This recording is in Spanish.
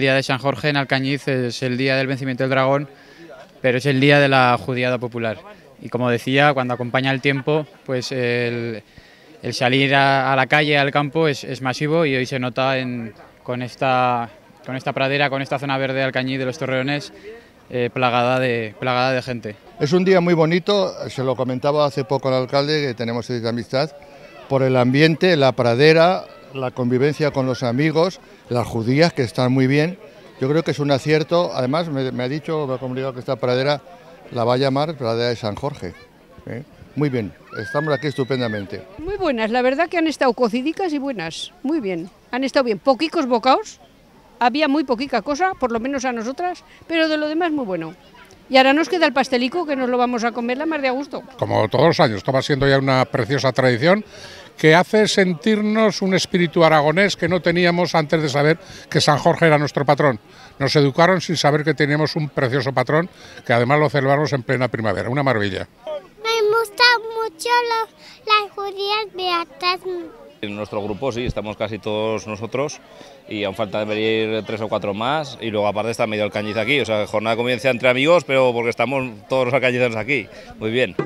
el día de San Jorge en Alcañiz, es el día del vencimiento del dragón, pero es el día de la judiada popular. Y como decía, cuando acompaña el tiempo, pues el, salir a, la calle, al campo, es, masivo y hoy se nota con, esta, con esta pradera, con esta zona verde de Alcañiz de los Torreones, eh, plagada, de, plagada de gente. Es un día muy bonito, se lo comentaba hace poco al alcalde, que tenemos esta amistad, por el ambiente, la pradera, la convivencia con los amigos, las judías que están muy bien. Yo creo que es un acierto. Además, me, ha dicho, me ha comunicado que esta pradera la va a llamar Pradera de San Jorge. ¿eh? Muy bien, estamos aquí estupendamente. Muy buenas, la verdad que han estado cocidicas y buenas, muy bien. Han estado bien, poquicos bocaos, había muy poquita cosa, por lo menos a nosotras, pero de lo demás muy bueno. Y ahora nos queda el pastelico que nos lo vamos a comer la más de a gusto. Como todos los años, esto va siendo ya una preciosa tradición que hace sentirnos un espíritu aragonés que no teníamos antes de saber que San Jorge era nuestro patrón. Nos educaron sin saber que teníamos un precioso patrón que además lo celebramos en plena primavera, una maravilla. Me gustan mucho las judías beatas. En nuestro grupo sí, estamos casi todos nosotros y aún falta de venir tres o cuatro más y luego aparte está medio el cañiz aquí, o sea, jornada convivencia entre amigos, pero porque estamos todos los alcañizanos aquí, muy bien.